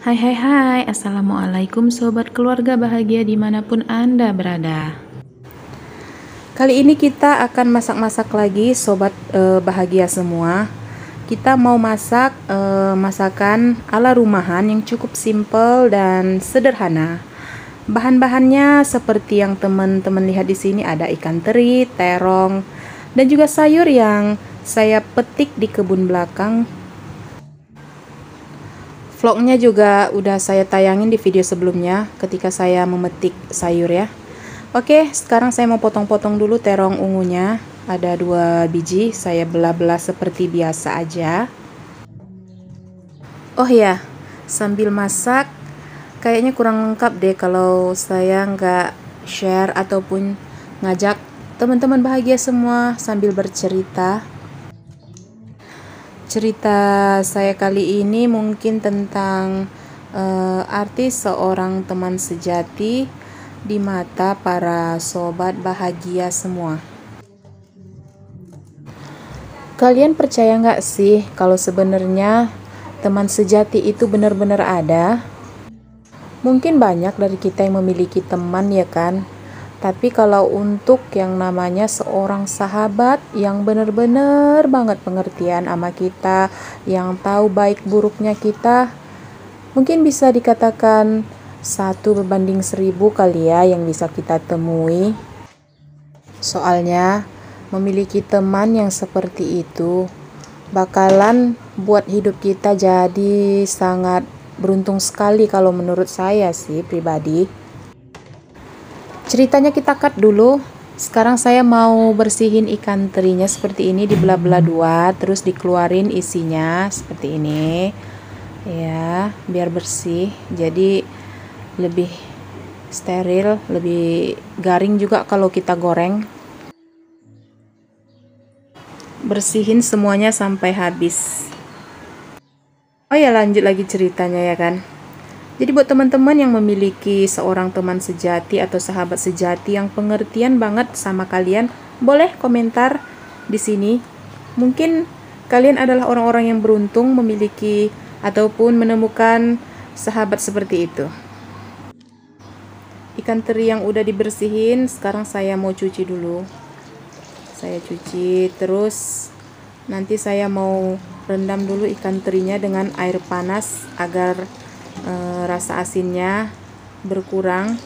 Hai hai hai, Assalamualaikum Sobat Keluarga Bahagia di mana pun Anda berada. Kali ini kita akan masak-masak lagi Sobat e, Bahagia semua. Kita mau masak e, masakan ala rumahan yang cukup simple dan sederhana. Bahan-bahannya seperti yang teman-teman lihat di sini ada ikan teri, terong, dan juga sayur yang saya petik di kebun belakang Vlognya juga udah saya tayangin di video sebelumnya ketika saya memetik sayur ya. Oke, sekarang saya mau potong-potong dulu terong ungunya. Ada dua biji, saya belah-belah seperti biasa aja. Oh ya, sambil masak, kayaknya kurang lengkap deh kalau saya nggak share ataupun ngajak teman-teman bahagia semua sambil bercerita cerita saya kali ini mungkin tentang uh, artis seorang teman sejati di mata para sobat bahagia semua. Kalian percaya nggak sih kalau sebenarnya teman sejati itu benar-benar ada? Mungkin banyak dari kita yang memiliki teman ya kan, tapi kalau untuk yang namanya seorang sahabat yang benar-benar banget pengertian sama kita, yang tahu baik buruknya kita, mungkin bisa dikatakan satu berbanding seribu kali ya yang bisa kita temui. Soalnya memiliki teman yang seperti itu bakalan buat hidup kita jadi sangat beruntung sekali kalau menurut saya sih pribadi. Ceritanya kita cut dulu. Sekarang saya mau bersihin ikan terinya seperti ini dibelah-belah dua, terus dikeluarin isinya seperti ini. Ya, biar bersih. Jadi lebih steril, lebih garing juga kalau kita goreng. Bersihin semuanya sampai habis. Oh ya lanjut lagi ceritanya ya kan. Jadi buat teman-teman yang memiliki seorang teman sejati atau sahabat sejati yang pengertian banget sama kalian, boleh komentar di sini. Mungkin kalian adalah orang-orang yang beruntung memiliki ataupun menemukan sahabat seperti itu. Ikan teri yang udah dibersihin, sekarang saya mau cuci dulu. Saya cuci terus nanti saya mau rendam dulu ikan terinya dengan air panas agar e, rasa asinnya berkurang.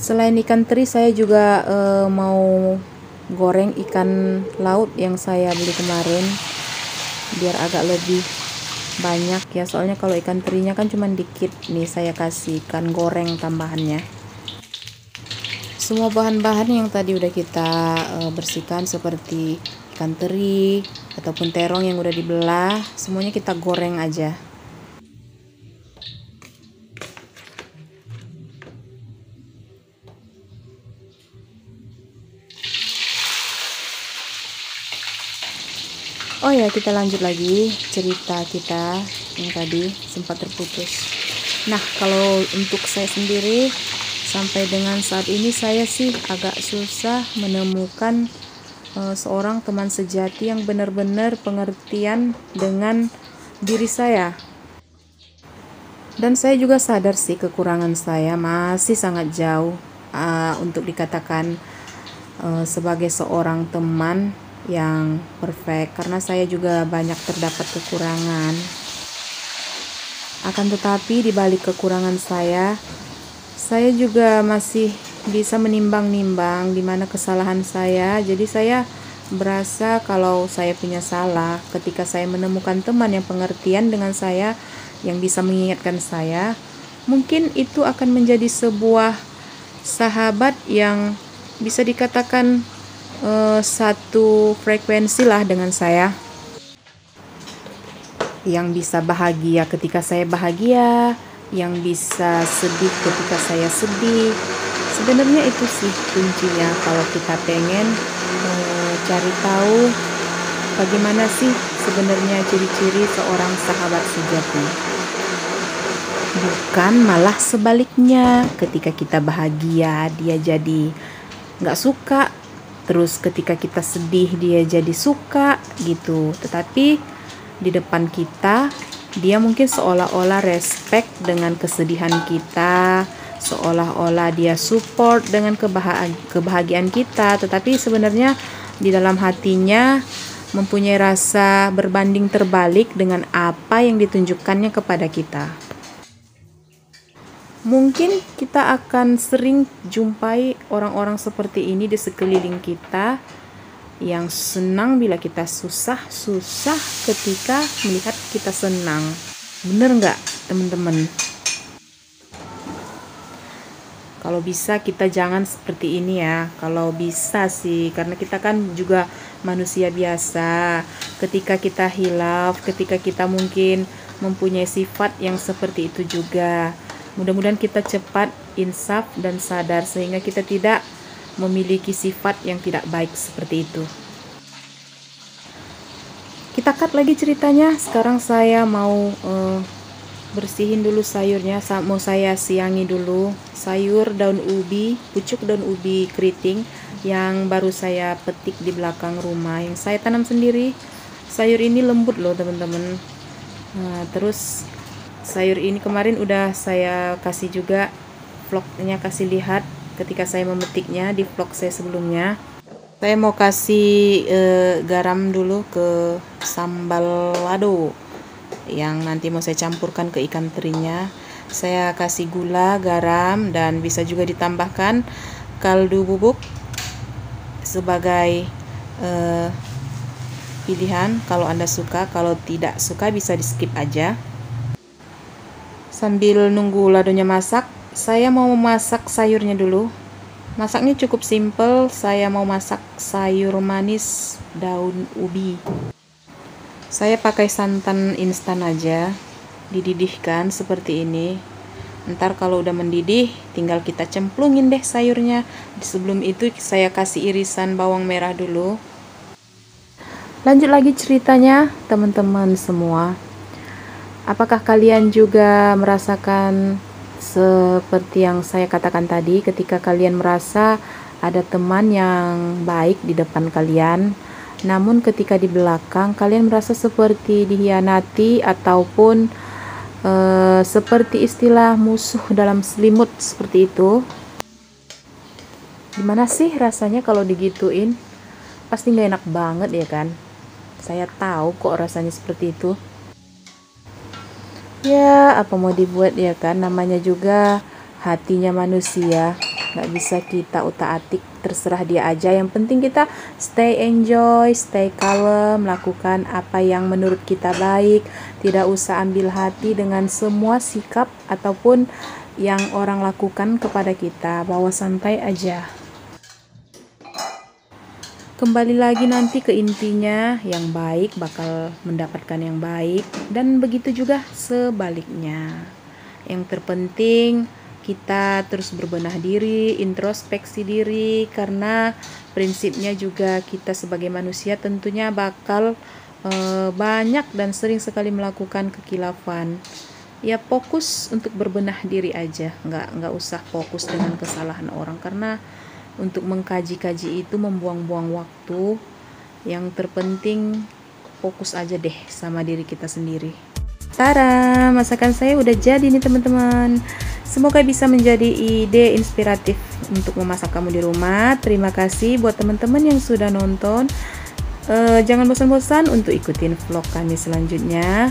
Selain ikan teri, saya juga e, mau goreng ikan laut yang saya beli kemarin biar agak lebih banyak ya. Soalnya kalau ikan terinya kan cuma dikit nih saya kasih ikan goreng tambahannya. Semua bahan-bahan yang tadi udah kita uh, bersihkan seperti ikan teri ataupun terong yang udah dibelah semuanya kita goreng aja Oh ya, kita lanjut lagi cerita kita yang tadi sempat terputus. Nah, kalau untuk saya sendiri sampai dengan saat ini saya sih agak susah menemukan uh, seorang teman sejati yang benar-benar pengertian dengan diri saya. Dan saya juga sadar sih kekurangan saya masih sangat jauh uh, untuk dikatakan uh, sebagai seorang teman yang perfect karena saya juga banyak terdapat kekurangan. Akan tetapi di balik kekurangan saya, saya juga masih bisa menimbang-nimbang di mana kesalahan saya. Jadi saya berasa kalau saya punya salah ketika saya menemukan teman yang pengertian dengan saya yang bisa mengingatkan saya, mungkin itu akan menjadi sebuah sahabat yang bisa dikatakan uh, satu frekuensi lah dengan saya yang bisa bahagia ketika saya bahagia, yang bisa sedih ketika saya sedih. Sebenarnya itu sih kuncinya kalau kita pengen uh, cari tahu bagaimana sih sebenarnya ciri-ciri seorang sahabat sejati. Bukan malah sebaliknya, ketika kita bahagia dia jadi nggak suka, terus ketika kita sedih dia jadi suka gitu. Tetapi di depan kita dia mungkin seolah-olah respect dengan kesedihan kita, seolah-olah dia support dengan kebahagiaan kita, tetapi sebenarnya di dalam hatinya mempunyai rasa berbanding terbalik dengan apa yang ditunjukkannya kepada kita. Mungkin kita akan sering jumpai orang-orang seperti ini di sekeliling kita yang senang bila kita susah, susah ketika melihat kita senang. Bener nggak teman-teman? Kalau bisa kita jangan seperti ini ya. Kalau bisa sih, karena kita kan juga manusia biasa. Ketika kita hilaf, ketika kita mungkin mempunyai sifat yang seperti itu juga. Mudah-mudahan kita cepat insaf dan sadar sehingga kita tidak memiliki sifat yang tidak baik seperti itu. Kita cut lagi ceritanya. Sekarang saya mau uh, bersihin dulu sayurnya. Mau saya siangi dulu sayur daun ubi, pucuk daun ubi keriting yang baru saya petik di belakang rumah yang saya tanam sendiri sayur ini lembut loh teman-teman nah, terus sayur ini kemarin udah saya kasih juga vlognya kasih lihat ketika saya memetiknya di vlog saya sebelumnya. Saya mau kasih eh, garam dulu ke sambal lado yang nanti mau saya campurkan ke ikan terinya. Saya kasih gula, garam dan bisa juga ditambahkan kaldu bubuk sebagai uh, pilihan. Kalau Anda suka, kalau tidak suka bisa di skip aja. Sambil nunggu ladonya masak, saya mau memasak sayurnya dulu. Masaknya cukup simple, saya mau masak sayur manis daun ubi. Saya pakai santan instan aja, dididihkan seperti ini ntar kalau udah mendidih tinggal kita cemplungin deh sayurnya sebelum itu saya kasih irisan bawang merah dulu lanjut lagi ceritanya teman-teman semua apakah kalian juga merasakan seperti yang saya katakan tadi ketika kalian merasa ada teman yang baik di depan kalian namun ketika di belakang kalian merasa seperti dihianati ataupun uh, seperti istilah musuh dalam selimut seperti itu? Gimana sih rasanya kalau digituin? Pasti nggak enak banget ya kan? Saya tahu kok rasanya seperti itu ya apa mau dibuat ya kan? Namanya juga hatinya manusia. Nggak bisa kita utak-atik terserah dia aja. Yang penting kita stay enjoy stay calm melakukan apa yang menurut kita baik. Tidak usah ambil hati dengan semua sikap ataupun yang orang lakukan kepada kita. Bawa santai aja kembali lagi nanti ke intinya yang baik bakal mendapatkan yang baik dan begitu juga sebaliknya yang terpenting kita terus berbenah diri, introspeksi diri karena prinsipnya juga kita sebagai manusia tentunya bakal e, banyak dan sering sekali melakukan kekilafan. Ya fokus untuk berbenah diri aja, nggak nggak usah fokus dengan kesalahan orang karena untuk mengkaji-kaji itu membuang-buang waktu. Yang terpenting fokus aja deh sama diri kita sendiri. Tara, masakan saya udah jadi nih teman-teman. Semoga bisa menjadi ide inspiratif untuk memasak kamu di rumah. Terima kasih buat teman-teman yang sudah nonton. Uh, jangan bosan-bosan untuk ikutin vlog kami selanjutnya.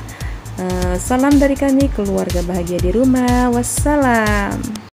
Uh, salam dari kami, keluarga bahagia di rumah. Wassalam.